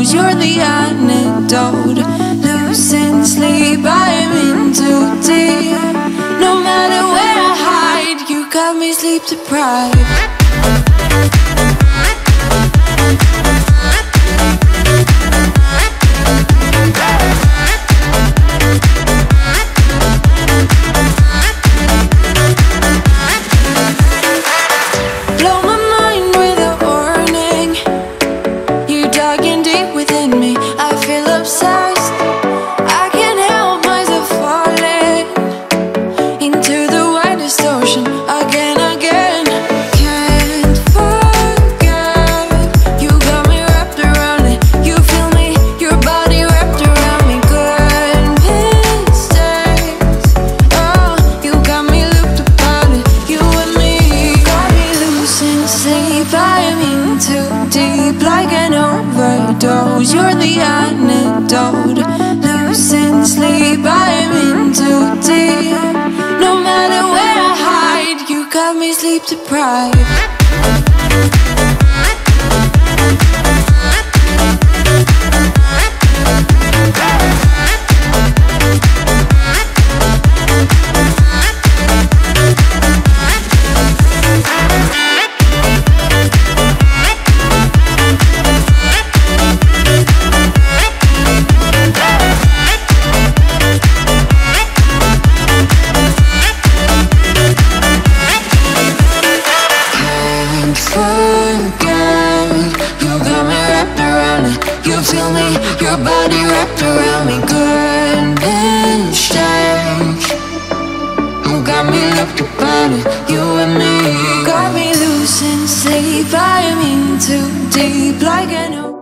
knows you're the antidote. Losing sleep, I'm in too deep. No matter where I hide, you got me sleep deprived. Overdose. You're the antidote. Losing sleep. I am in too deep. No matter where I hide, you got me sleep deprived. again. You got me wrapped around it. You feel me, your body wrapped around me. Good instinct, You got me locked up it, you and me. Got me loose and safe, I am in too deep like an ocean.